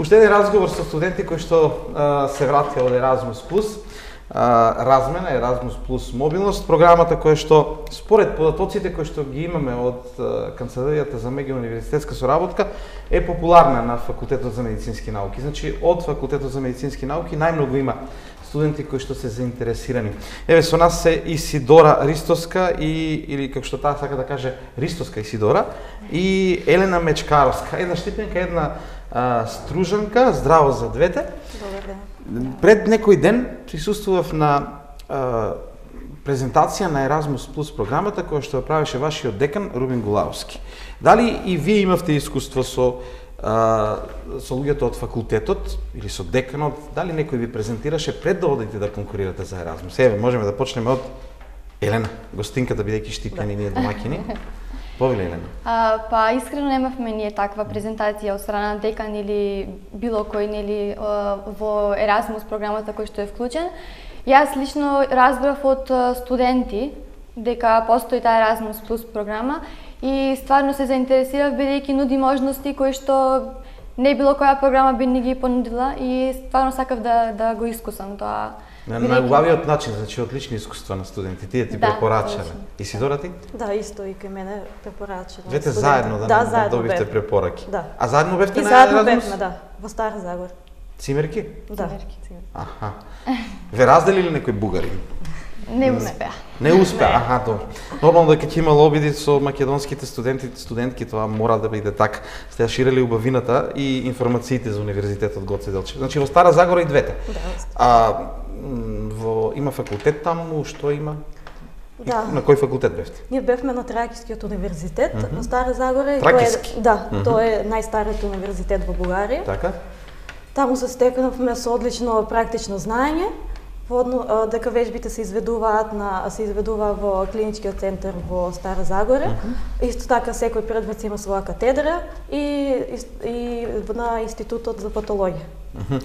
Уште еден разговор со студенти кои што а, се вратија од Erasmus Plus. А, размена Erasmus Plus мобилност, програмата која што според податоците кои што ги имаме од канцеларијата за меѓуниверзитетска соработка е популарна на факултетот за медицински науки. Значи од факултетот за медицински науки најмногу има студенти кои што се заинтересирани. Еве со нас се Исидора Ристоска и или како што таа сака да каже Ристоска Исидора и Елена Мечкаровска, една штипенка, една а, стружанка, здраво за двете. Добар ден. Пред некој ден присуствував на а, презентација на Erasmus Plus програмата која што ја правеше вашиот декан Рубин Гулаовски. Дали и вие имавте искуство со а, со луѓето од факултетот или со деканот, дали некој ви презентираше пред да одите да конкурирате за Еразмус? Еве, можеме да почнеме од Елена, гостинката бидејќи штипени ние домаќини. Повеле Елена. А, па искрено немавме ние таква презентација од страна на декан или било кој нели во Erasmus програмата кој што е вклучен. Јас лично разбрав од студенти дека постои таа Erasmus Plus програма и стварно се заинтересирав бидејќи нуди можности кои што не било која програма би ни ги понудила и стварно сакав да да го искусам тоа. На најубавиот начин, значи одлични искуства на студенти. Тие ти Да, препорачале. точно. И Сидора ти? Да, исто и кај мене препорачено. Двете заедно да, да, да заедно добивте бевме. препораки. Да. А заедно бевте И на заедно Еразмус? бевме, да, во Стара Загора. Цимерки? Да. Цимерки. Аха. Ве разделили некој бугарин? Не успеа. Не успеа, аха, добро. Нормално дека ќе имало обиди со македонските студенти, студентки, тоа мора да биде така. Сте ја ширили убавината и информациите за универзитетот Гоце Делчев. Значи во Стара Загора и двете. Да. А во има факултет таму, што има? Да. На кој факултет бевте? Ние бевме на Тракискиот универзитет во Стара Загора. Тракиски? Е, да, тој е најстариот универзитет во Бугарија. Така? Таму се стекнавме со одлично практично знаење. Во одно, а, дека вежбите се изведуваат на се изведува во клиничкиот центар во Стара Загора. Исто така секој предмет има своја катедра и, и, и на институтот за патологија. Е, м,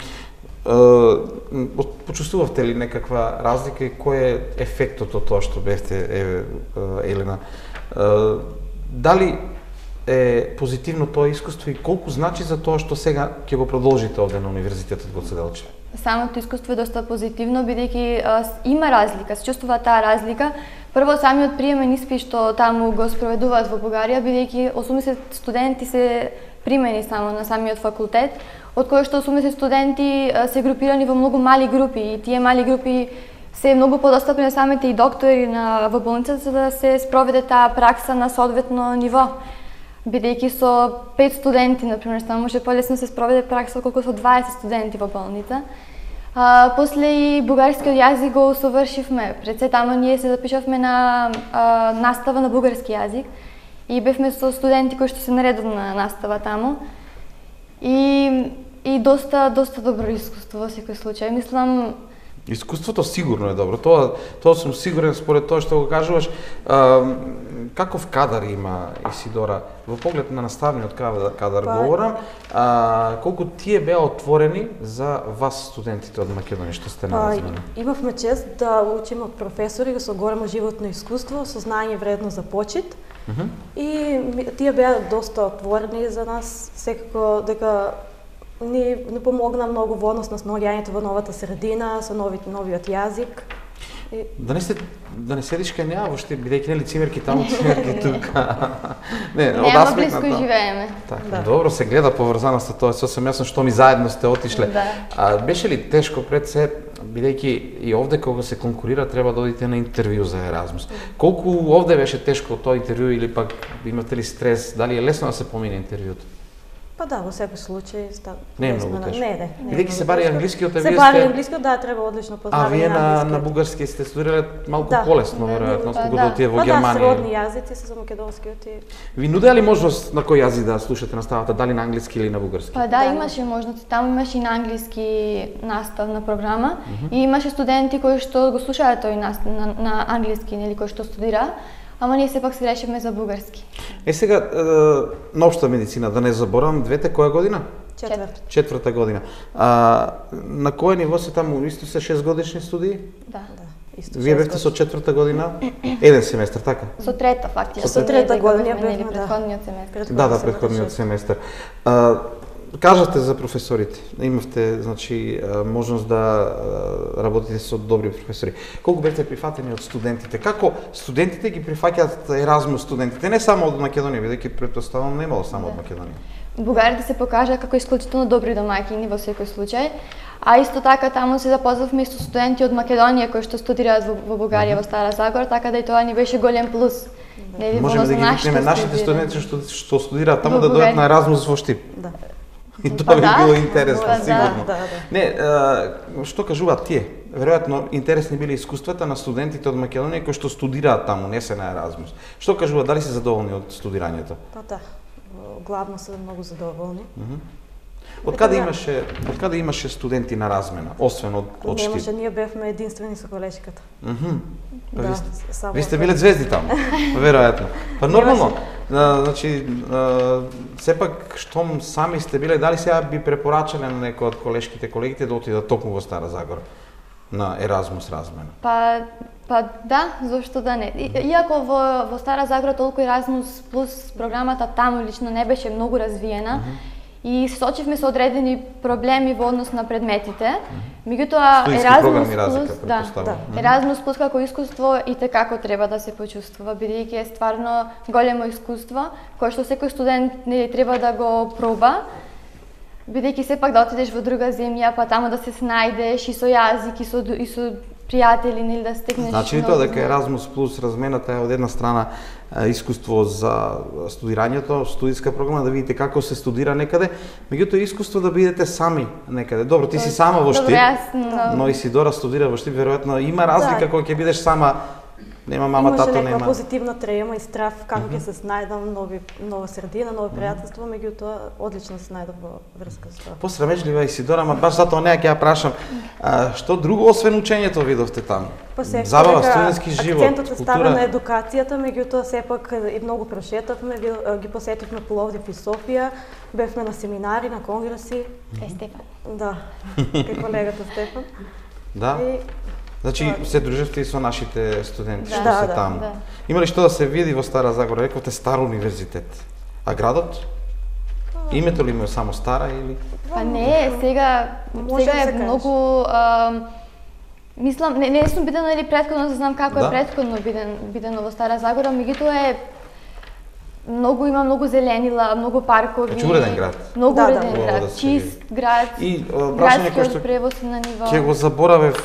почувствувавте ли некаква разлика и кој е ефектот од тоа што бевте еве Елена? Дали е позитивно тоа искуство и колку значи за тоа што сега ќе го продолжите овде на универзитетот во Делчев? Самото искуство е доста позитивно, бидејќи има разлика, се чувствува таа разлика. Прво, самиот приемен испит што таму го спроведуваат во Бугарија, бидејќи 80 студенти се примени само на самиот факултет, од кои што 80 студенти се групирани во многу мали групи и тие мали групи се многу подостапни на самите и доктори на во болницата за да се спроведе таа пракса на соодветно ниво бидејќи со 5 студенти, например, само може полесно се спроведе пракса колку со 20 студенти во болница. А, после и бугарскиот јазик го усовршивме. Пред се тамо ние се запишавме на а, настава на бугарски јазик и бевме со студенти кои што се наредат на настава таму. И и доста доста добро искуство во секој случај. Мислам Искуството сигурно е добро. Тоа тоа сум сигурен според тоа што го кажуваш. А, каков кадар има Исидора во поглед на наставниот кадар, кадар Па, говорам, а, колку тие беа отворени за вас студентите од Македонија што сте на Па, размена? имавме чест да учиме од професори со големо животно искуство, со знаење вредно за почит. И ми- тие беа доста отворени за нас, секако дека ни, ни помогна многу во однос на снаоѓањето во новата средина, со нови, новиот јазик. И, Да не сте да не седиш кај неа воопште бидејќи нели цимерки таму цимерки тука. не, од аспект близко на живееме. Така, Да. добро се гледа поврзаноста, тоа е сосем јасно што ми заедно сте отишле. Да. А беше ли тешко пред се бидејќи и овде кога се конкурира треба да одите на интервју за Еразмус. Колку овде беше тешко тоа интервју или пак имате ли стрес, дали е лесно да се помине интервјуто? Па да, во секој случај ста Не е многу на- тешко. Не, не. не е Бидејќи се бари англискиот, а Се вие бари сте- англискиот, да, треба одлично А познавање вие на, на бугарски сте студирале малку Да. полесно, веројатно, па да. да отиде во Па да, Германија. сродни јазици се за македонскиот и Ви нудеа ли можност на кој јазик да слушате наставата, дали на англиски или на бугарски? Па да, Да, имаше можности. Таму имаше и на англиски наставна програма и имаше студенти кои што го слушаат тој настав на, на англиски, нели кои што студира, ама ние сепак се решивме за бугарски. Е сега, е, на општа медицина, да не заборавам, двете која година? четврт. Четврта година. А, на кое ниво се таму? Исто се 6 годишни студии? Да. Да, исто. Вие бевте со четврта година? Еден семестар, така? Со трета фактично. Со трета Ние година бевме, да. претходниот семестар. Да, да, наврши. семестар. А, кажавте за професорите. Имавте значи можност да работите со добри професори. Колку бевте прифатени од студентите? Како студентите ги прифаќаат Еразмус студентите, не само од Македонија, бидејќи претпоставувам немало само од Македонија. Бугарите се покажа како исклучително добри домаќини во секој случај. А исто така таму се запознавме со студенти од Македонија кои што студираат во, во Бугарија, во Стара Загора, така да и тоа ни беше голем плюс. Да. Можеме да ги викнеме нашите студенти што, што студираат таму да дојдат на Еразмус во Штип. Да. И тоа па би да, било интересно, да, сигурно. Да, да, да. Не, а, што кажуваат тие? Веројатно интересни биле искуствата на студентите од Македонија кои што студираат таму, не се на Еразмус. Што кажуваат, дали се задоволни од студирањето? Па да главно се многу задоволни. Mm -hmm. Од каде имаше, од каде имаше студенти на размена, освен од од Штип? Немаше, ние бевме единствени со колешката. Mm -hmm. Па да, ви, сте, ви сте биле звезди таму, веројатно. Па нормално, а, значи, а, сепак, штом сами сте биле, дали сега би препорачале на некој од колешките колегите да отидат токму во Стара Загора? на Еразмус размена? Па, па да, зошто да не. Иако во, во Стара Загора толку Еразмус плюс програмата таму лично не беше многу развиена, mm -hmm и се сочивме со одредени проблеми во однос на предметите. Меѓутоа Еразмус плюс, да, да, Еразмус плюс како искуство и те како треба да се почувствува, бидејќи е стварно големо искуство кое што секој студент не треба да го проба бидејќи сепак да отидеш во друга земја, па таму да се снајдеш и со јазик и со и со пријатели, нели да стекнеш. Значи тоа дека Erasmus плюс размената е од една страна искуство за студирањето, студиска програма да видите како се студира некаде, меѓутоа искуство да бидете сами некаде. Добро, ти си сама во Штип, но и Сидора студира во Штип, веројатно има разлика да. кога ќе бидеш сама Нема мама, Имаше тато, нема. позитивна трема и страв како ќе mm -hmm. се снајдам нови нова средина, ново пријателство, меѓутоа одлично се најдов во врска со тоа. Посрамежлива и Сидора, ама баш затоа неа ќе ја прашам, а, што друго освен учењето видовте таму? Па Забава, студентски живот, Акцентот се ставя на едукацијата, меѓутоа сепак и многу прошетавме, ги посетивме Пловдив и Софија, бевме на семинари, на конгреси. Е, Стефан. Да, кај колегата Стефан. Да. И Значи, се дружевте и со нашите студенти да, што да, се да, таму. Да. Има ли што да се види во Стара Загора? Рековте Стар универзитет. А градот? Името ли му е само Стара или? Па не, сега, Може сега да е многу... А, мислам, не, не сум бидена или предходно, да знам како да? е предходно биден, бидено во Стара Загора, меѓутоа е многу има многу зеленила, многу паркови. Значи уреден град. Многу да, уреден да. град, да чист град. И прашање кој што превоз на ниво. Ќе го заборавев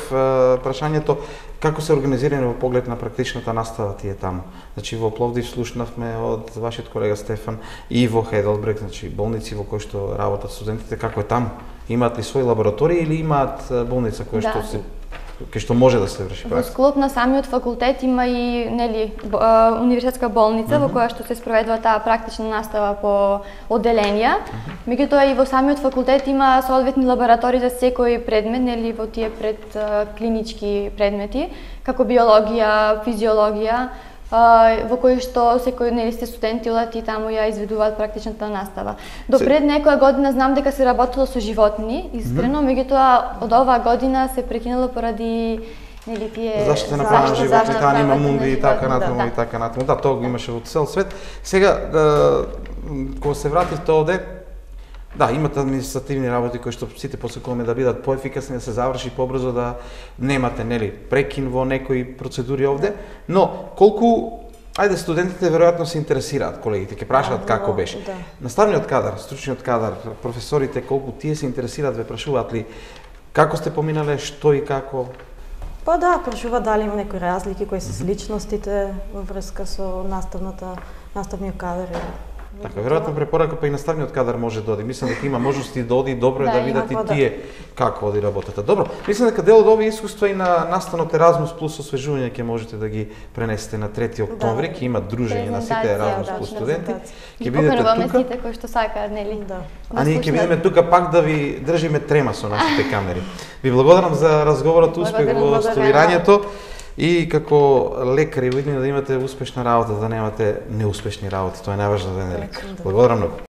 прашањето како се организирани во поглед на практичната настава тие таму. Значи во Пловдив слушнавме од вашиот колега Стефан и во Хеделбрек, значи болници во кои што работат студентите, како е таму? Имаат ли своји лаборатории или имаат болница која да. што се кај што може да се врши пракса. Во склоп на самиот факултет има и нели универзитетска болница mm -hmm. во која што се спроведува таа практична настава по одделенија. Mm -hmm. Меѓутоа и во самиот факултет има соодветни лаборатории за секој предмет, нели во тие пред клинички предмети, како биологија, физиологија, во кои што секој нели сте студенти одат и таму ја изведуваат практичната настава. До пред некоја година знам дека се работело со животни, искрено, mm -hmm. меѓутоа од оваа година се прекинало поради нели тие заштита на права на животните, анима мунди и така натаму да, и така натаму. Да, тоа го имаше во цел свет. Сега, да, кога се вративте овде, Да, имате административни работи кои што сите посекуваме да бидат поефикасни, да се заврши побрзо, да немате нели прекин во некои процедури овде, но колку Ајде, студентите веројатно се интересираат, колегите, ќе прашаат да, како беше. Да. Наставниот кадар, стручниот кадар, професорите, колку тие се интересираат, ве прашуваат ли како сте поминале, што и како? Па да, прашуваат дали има некои разлики, кои се личностите во врска со наставната, наставниот кадар Така, веројатно препорака па и наставниот кадар може да оди. Мислам дека има можности да оди, добро е да, да видат и да. тие како оди работата. Добро, мислам дека дел од овие искуства и на настанот Еразмус плюс освежување ќе можете да ги пренесете на 3 да. октомври, ќе има дружење на сите да, плюс студенти. Ќе бидете тука. сите кои што сакаат, нели? Да. А ние ќе бидеме тука пак да ви држиме трема со нашите камери. Ви благодарам за разговорот, успех во студирањето. И како лекари видни да имате успешна работа, да немате неуспешни работи. Тоа е најважно за еден лекар. Благодарам многу.